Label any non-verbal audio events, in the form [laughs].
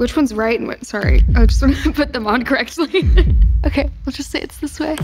Which one's right and what? Sorry, I just want to [laughs] put them on correctly. [laughs] okay, we'll just say it's this way.